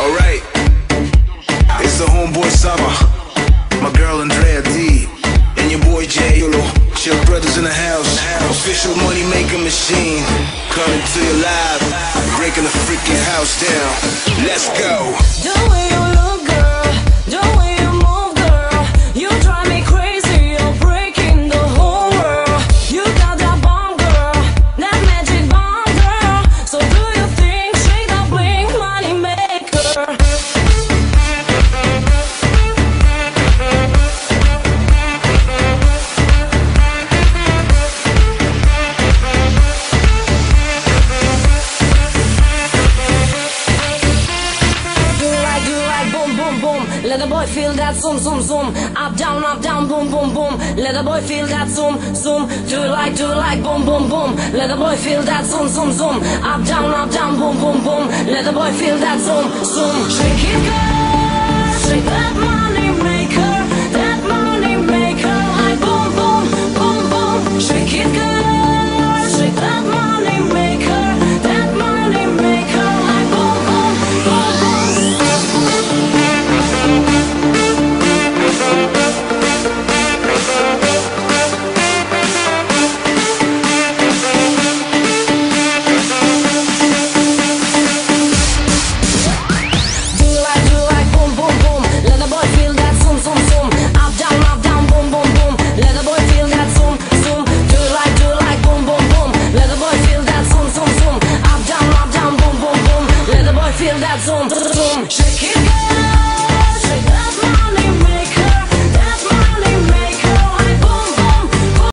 Alright, it's the homeboy summer. My girl Andrea D. And your boy Jay Yulo. Chill brothers in the house. Official money making machine. Coming to you live. Breaking the freaking house down. Let's go. Boy feel that zoom, zoom, zoom. Up, down, up, down, boom, boom, boom. Let the boy feel that zoom, zoom. Do like, do like, boom, boom, boom. Let the boy feel that zoom, zoom, zoom. Up, down, up, down, boom, boom, boom. Let the boy feel that zoom, zoom. Shake it, girl. Boy feel that zoom, zoom, zoom. Up, down, up, down, boom, boom, boom. Let the boy feel that zoom, zoom. Do like, do like, boom, boom, boom. Let the boy feel that zoom, zoom, zoom. Up, down, up, down, boom, boom, boom. Let the boy feel that zoom, zoom.